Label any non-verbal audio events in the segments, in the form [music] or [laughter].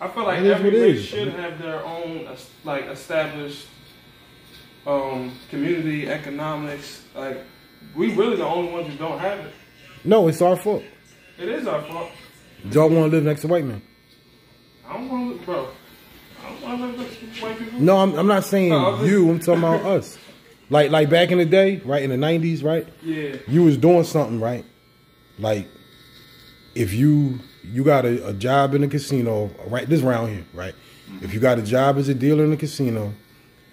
I feel like every race should have their own like established um, community economics. Like we really the only ones who don't have it. No, it's our fault. It is our fault. Y'all want to live next to white men? I don't want to, bro. I don't want to live next to white people. No, I'm, I'm not saying No, I'm you. I'm talking about us. [laughs] Like like back in the day, right in the '90s, right? Yeah. You was doing something right. Like if you you got a, a job in a casino, right? This round here, right? Mm-hmm. If you got a job as a dealer in a casino,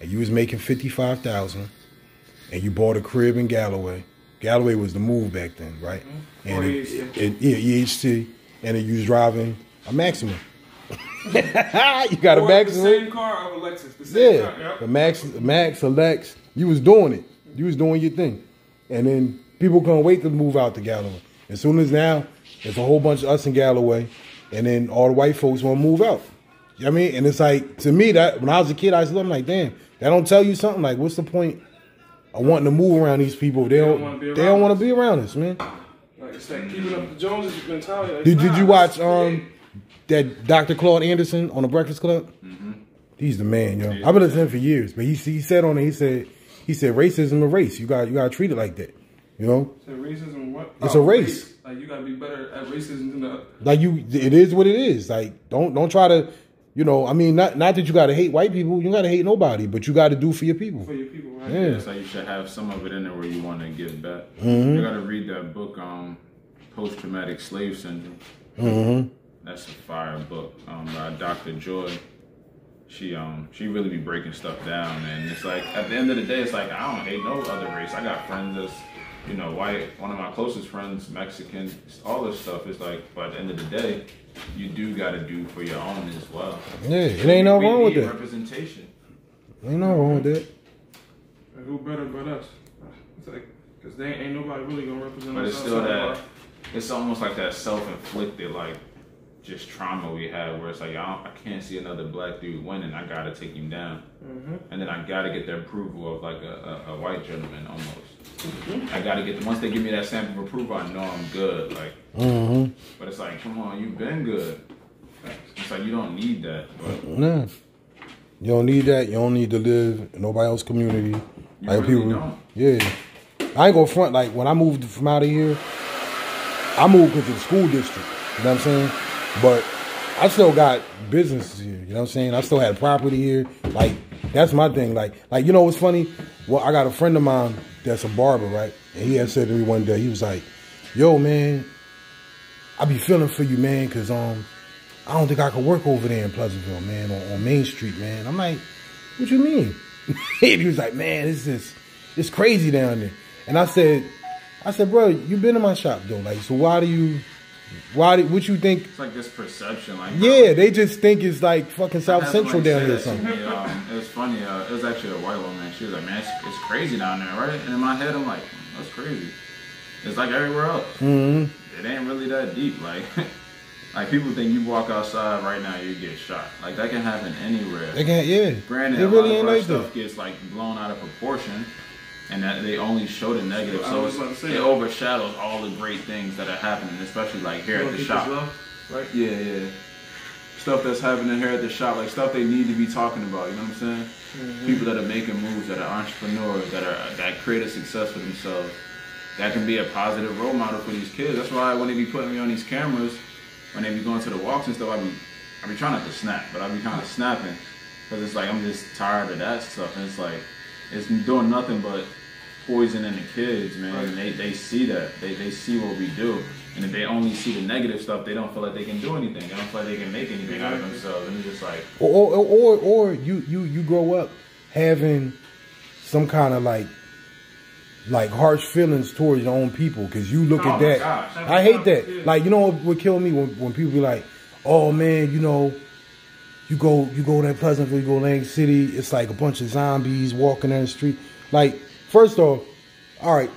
and you was making fifty five thousand, and you bought a crib in Galloway. Galloway was the move back then, right? Mm-hmm. And Or it, EHT. it- yeah, EHT, and you was driving a Maxima. [laughs] you got a Or Maxima. The same car of a Lexus. The same car. Yeah, Yep. the Max, Max, a Alex, you was doing it. You was doing your thing, and then people couldn't wait to move out to Galloway. As soon as now, there's a whole bunch of us in Galloway, and then all the white folks want to move out. You know what I mean? And it's like to me that when I was a kid, I was I'm like, damn, that don't tell you something. Like, what's the point of wanting to move around these people? They don't don't. wanna be they don't want to be around us, man. Like it's that keeping up the Joneses mentality. Like, Did, did you watch um that Dr. Claude Anderson on the Breakfast Club? He's the man, yo. I've been listening him for years, but he he said on it, he said he said racism a race. You got you got to treat it like that, you know. So racism, what? It's a race. Like you gotta be better at racism than the. Like you, it is what it is. Like don't don't try to, you know. I mean, not not that you got to hate white people. You got to hate nobody, but you got to do for your people. for your people, right? Yeah. It's like you should have some of it in there where you want to give back. Mm-hmm. You got to read that book, um, Post Traumatic Slave Syndrome. Mm-hmm. That's a fire book um, by Dr. Joy. She um she really be breaking stuff down, and it's like at the end of the day, it's like I don't hate no other race. I got friends that's you know white. One of my closest friends, Mexican. All this stuff is like, by the end of the day, you do got to do for your own as well. Yeah, it ain't no We wrong with that. Representation. Ain't no wrong with that. And who better but us? It's like because they ain't nobody really gonna represent But us. it's still outside of that. It's almost like that self-inflicted, like just trauma we have, where it's like I, don't, I can't see another black dude winning. I gotta take him down, mm-hmm. and then I gotta get the approval of like a, a, a white gentleman almost. I gotta get the once they give me that stamp of approval, I know I'm good. Like, Mm-hmm. but it's like, come on, you've been good. It's like you don't need that, but Nah. You don't need that. You don't need to live in nobody else's community. You like really people, don't. yeah. I ain't gonna front. Like when I moved from out of here, I moved because of the school district. You know what I'm saying? But I still got businesses here. You know what I'm saying? I still had property here. Like that's my thing. Like like you know what's funny? Well, I got a friend of mine that's a barber, right? And he had said to me one day, he was like, "Yo, man, I be feeling for you, man, cause um." I don't think I could work over there in Pleasantville, man, on, on Main Street, man. I'm like, what you mean? [laughs] he was like, man, it's just, it's crazy down there. And I said, I said, bro, you been in my shop though, like, so why do you, why do, what you think? it's like this perception, like Yeah, they just think it's like fucking South Central down here or something. me, um, it was funny. Uh, it was actually a white woman. She was like, "Man, it's, it's crazy down there, right?" And in my head, I'm like, "That's crazy." It's like everywhere else. Mm-hmm. It ain't really that deep. Like, [laughs] like people think you walk outside right now, you get shot. Like that can happen anywhere. They can't, yeah. Granted, it a really lot ain't of our like stuff that. gets like blown out of proportion, and that they only show the negative, so was about to say it that. overshadows all the great things that are happening, especially like here at the shop. Right? Yeah, yeah. Stuff that's happening here at the shop, like stuff they need to be talking about. You know what I'm saying? Mm-hmm. People that are making moves, that are entrepreneurs, that are that create a success for themselves. That can be a positive role model for these kids. That's why when they be putting me on these cameras, when they be going to the walks and stuff, I be I be trying not to snap, but I be kind of snapping because it's like I'm just tired of that stuff, and it's like it's doing nothing but poisoning the kids, man. And they, they see that. They, they see what we do. And if they only see the negative stuff, they don't feel like they can do anything. They don't feel like they can make anything out of themselves. And it's just like, Or, or, or, or you, you, you grow up having some kind of like, like harsh feelings towards your own people because you look Oh at my that. gosh. I hate that. Like you know what would kill me when, when people be like, "Oh man, you know, you go you go to Pleasantville, you go to Lang City, it's like a bunch of zombies walking down the street." Like first off, all right,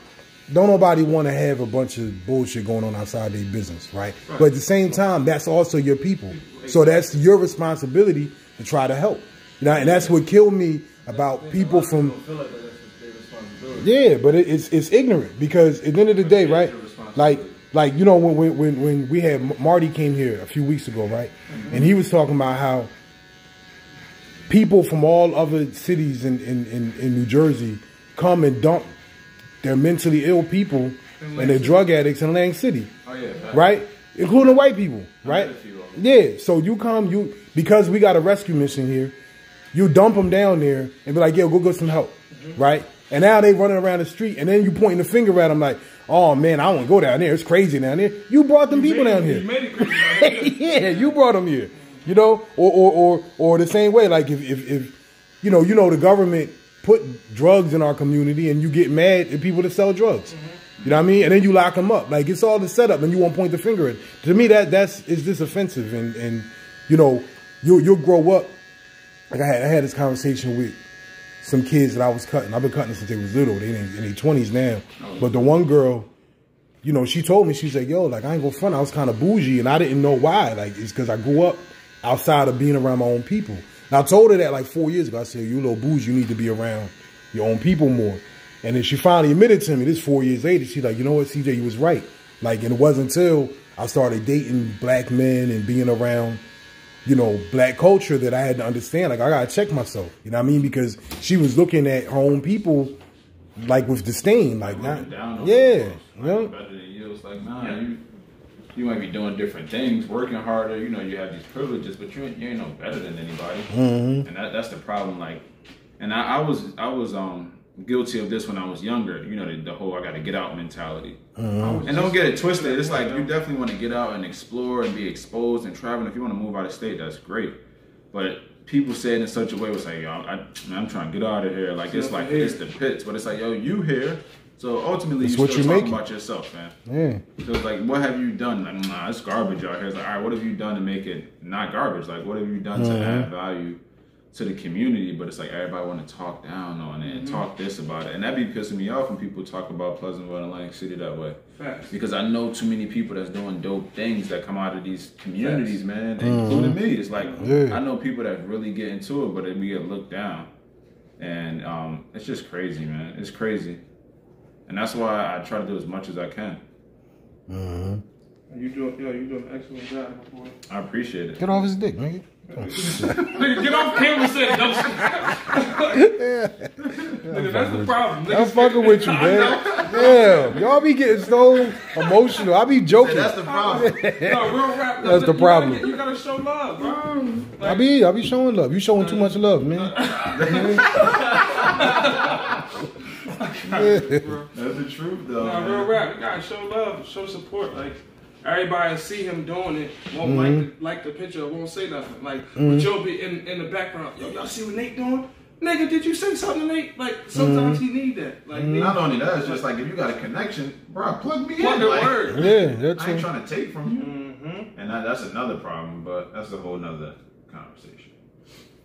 don't nobody want to have a bunch of bullshit going on outside their business, right? But at the same time, that's also your people, so that's your responsibility to try to help. You know, and that's what killed me about people from. feel like that's their responsibility. Yeah, but it's it's ignorant because at the end of the day, right? Like like you know when when when, when we had Marty came here a few weeks ago, right? Mm-hmm. And he was talking about how people from all other cities in in, in, in New Jersey come and dump their mentally ill people and their Lang drug addicts in Lang City, Oh yeah, right? Including white people, right? met a few of 'em. Yeah. So you come, you because we got a rescue mission here, you dump them down there and be like, "Yo, go get some help," mm-hmm. right? And now they running around the street, and then you pointing the finger at them like, "Oh man, I don't want to go down there. It's crazy down there." You brought them people made, down You here. it crazy. [laughs] yeah, you brought them here. You know, or or or or the same way, like if if, if you know, you know, the government put drugs in our community, and you get mad at people that sell drugs. Mm-hmm. You know what I mean? And then you lock them up. Like it's all the setup, and you won't point the finger at. To me, that that's is just offensive, and and you know, you you'll grow up. Like I had I had this conversation with some kids that I was cutting. I've been cutting since they was little. They in, in their twenties now. But the one girl, you know, she told me, she's like, yo, like, I ain't gonna front. I was kind of bougie and I didn't know why. Like, it's because I grew up outside of being around my own people. And I told her that like four years ago. I said, you little bougie, you need to be around your own people more. And then she finally admitted to me this four years later. She's like, you know what, CJ, you was right. Like, and it wasn't until I started dating black men and being around, you know, black culture that I had to understand. Like, I gotta check myself. You know what I mean? Because she was looking at her own people like with disdain. Like, not, Looking down yeah, them, you know? like, better than you. It's like, nah, you you might be doing different things, working harder. You know, you have these privileges, but you ain't, you ain't no better than anybody. Mm-hmm. And that, that's the problem. Like, and I, I was I was um guilty of this when I was younger. You know, the, the whole I got to get out mentality. Mm-hmm. And don't get it twisted. It's like you definitely want to get out and explore and be exposed and travel. If you want to move out of state, that's great. But people say it in such a way, it's like, yo, I, I'm trying to get out of here. Like it's like it's the pits, but it's like, yo, you here. So ultimately, It's you what still you talking making. about yourself, man. Yeah. So it's like, what have you done? Like, nah, it's garbage out here. It's like, all right, what have you done to make it not garbage? Like, what have you done to uh-huh. add value to the community? But it's like everybody want to talk down on it and mm-hmm. talk this about it, and that be pissing me off when people talk about Pleasantville and Atlantic City that way. Facts. Because I know too many people that's doing dope things that come out of these communities, man, mm-hmm. including me. It's like Yeah. I know people that really get into it, but then we get looked down, and um, it's just crazy, man. It's crazy, and that's why I try to do as much as I can. Mm-hmm. You doing, yo, you doing an excellent job, my boy. I appreciate it. Get off his dick, nigga. [laughs] Nigga, get off camera and say dumb shit. Nigga, that's the problem. I'm fucking with you, man. Yeah, y'all be getting so emotional. I be joking. That's the problem. [laughs] No, real rap. That's the you problem. Gotta, you gotta show love, bro. I be, I be showing love. You showing too much love, man. [laughs] That's the truth, though. Nah, man. real rap. You gotta show love, show support. Like everybody see him doing it, won't Mm-hmm. like the, like the picture, won't say nothing. Like, but you'll be in in the background. Yo, y'all see what Nate doing? Nigga, did you say something to Nate? Like sometimes Mm-hmm. he need that. Like Not only that, it's just like if you got a connection, bro, plug me plug in. the Like, word. Yeah, that's I ain't it. trying to take from you, Mm-hmm. and that, that's another problem. But that's a whole nother conversation.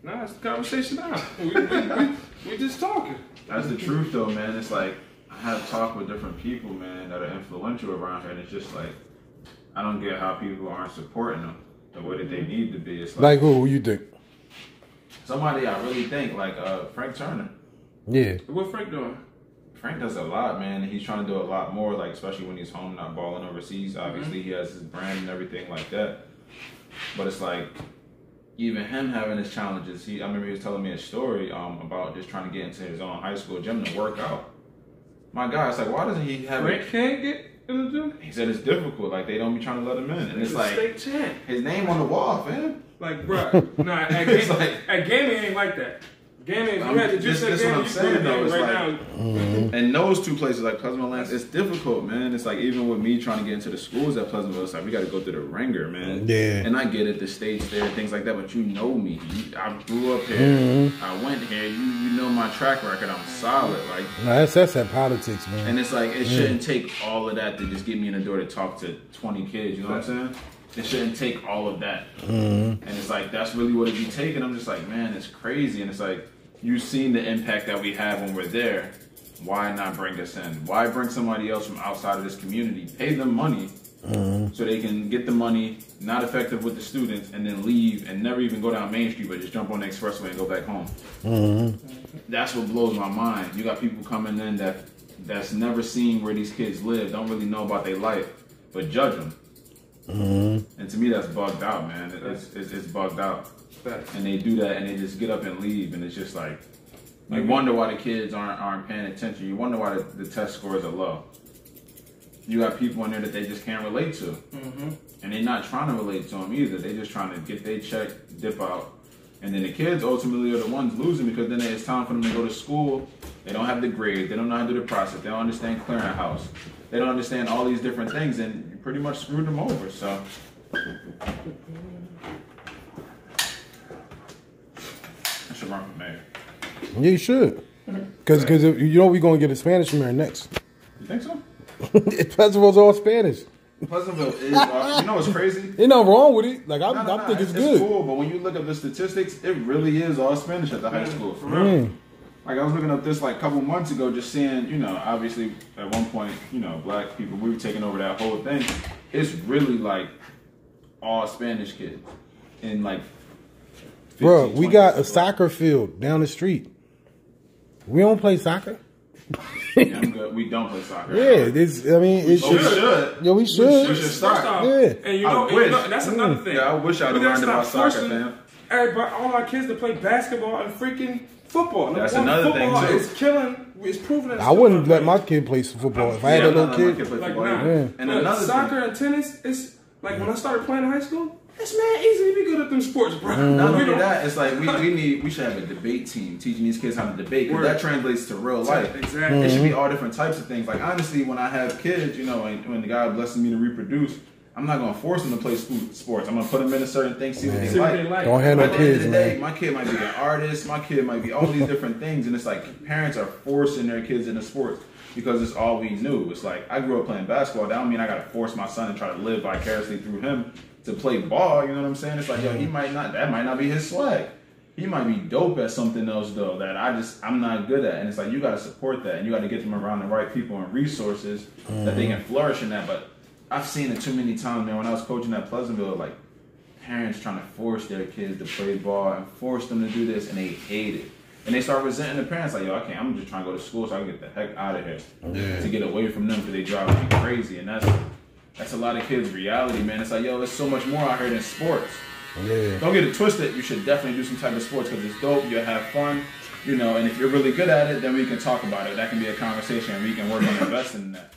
Nah, it's the conversation now. We, we, we, we just talking. That's the truth, though, man. It's like I have talked with different people, man, that are influential around here, and it's just like I don't get how people aren't supporting them the way that they need to be. It's like, Like who? Who you think? somebody I really think, like uh, Frank Turner. Yeah. What Frank doing? Frank does a lot, man. He's trying to do a lot more, like especially when he's home, not balling overseas. Obviously, he has his brand and everything like that. But it's like even him having his challenges. He, I remember he was telling me a story um, about just trying to get into his own high school gym to work out. My God, it's like why doesn't he have it? can't get in the gym. He said it's difficult. Like they don't be trying to let him in, and it's a like state champ. his name on the wall, fam. Like, bruh, nah, [laughs] at, It's game, like- at gaming ain't like that. Gaming, Um, you had to this- just say this what I'm you saying, though, right like- now. And those two places, like Pleasantville, Lance, it's difficult, man. It's like even with me trying to get into the schools at Pleasantville, it's like we got to go through the ringer, man. Yeah. And I get it, the states there, things like that. But you know me. You, I grew up here. Mm-hmm. I went here. You you know my track record. I'm solid. Like, Nah, that's that's that politics, man. and it's like it shouldn't take all of that to just get me in the door to talk to 20 kids. You know what I'm saying? It shouldn't take all of that. Mm-hmm. And it's like that's really what it'd be taking. I'm just like, man, it's crazy. And it's like you've seen the impact that we have when we're there. Why not bring us in? Why bring somebody else from outside of this community? Pay them money so they can get the money, not effective with the students, and then leave and never even go down Main Street, but just jump on the expressway and go back home. That's what blows my mind. You got people coming in that that's never seen where these kids live, don't really know about their life, but judge them. Mm-hmm. And to me, that's bugged out, man. It- It's, it's, it's bugged out. Facts. And they do that, and they just get up and leave, and it's just like you wonder why the kids aren't aren't paying attention. You wonder why the, the test scores are low. You got people in there that they just can't relate to, Mm-hmm. and they're not trying to relate to them either. They're just trying to get their check, dip out, and then the kids ultimately are the ones losing because then it's time for them to go to school. They don't have the grades. They don't know how to do the process. They don't understand clearinghouse. They don't understand all these different things, and you pretty much screwed them over. So. I should run for mayor. Yeah, you should. Because because you know we're gonna get a Spanish mayor next. You think so? [laughs] Pleasantville's all Spanish. Pleasantville is. [laughs] Uh, you know what's crazy? Ain't nothing wrong with it. Like I, No, no, I no, think it's, good. cool, but when you look at the statistics, it really is all Spanish at the high school. For real. Mm. Like I was looking up this like a couple months ago, just seeing, you know, obviously at one point, you know, black people we were taking over that whole thing. It's really like all Spanish kids, in like. 15, Bro, we got a soccer field down the street. We don't play soccer. Yeah, I'm good. We don't play soccer. [laughs] Yeah, this. I mean, it Oh, we should. should. Yeah, we should. We should start. First off, Yeah. and you I know, and wish. you know, that's another thing. Yeah, I wish I'd have We learned about soccer, forcing man. Everybody, all our kids to play basketball and freaking football. Number That's one, another thing, football too. is killing. It's proven. that I wouldn't let my kid play some football if I had a I'm little not kid. kid play Like football nah. Yeah. And But another soccer thing, and tennis, it's like when I started playing in high school. It's man easy to be good at them sports, bro. Mm. Not only that, it's like we, we need we should have a debate team teaching these kids how to debate because that translates to real life. Exactly. It should be mm-hmm. all different types of things. Like honestly, when I have kids, you know, and when God blesses me to reproduce, I'm not gonna force them to play sports. I'm gonna put them in a certain thing, see what they See what like. they like. Don't have At no the end of kids, the day, man. my kid might be an artist. My kid might be all these different things, and it's like parents are forcing their kids into sports because it's all we knew. It's like I grew up playing basketball. That don't mean I gotta force my son and try to live vicariously through him to play ball. You know what I'm saying? It's like yo, he might not. That might not be his swag. He might be dope at something else though that I just I'm not good at. And it's like you gotta support that, and you gotta get them around the right people and resources that they mm-hmm. can flourish in that. But I've seen it too many times, man. When I was coaching at Pleasantville, like parents trying to force their kids to play ball and force them to do this, and they hate it. And they start resenting the parents, like, yo, I can't, I'm just trying to go to school so I can get the heck out of here. To get away from them because they drive me crazy. And that's that's a lot of kids' reality, man. It's like, yo, there's so much more out here than sports. Yeah. Don't get it twisted. You should definitely do some type of sports because it's dope. You'll have fun, you know. And if you're really good at it, then we can talk about it. That can be a conversation, and we can work on investing in that.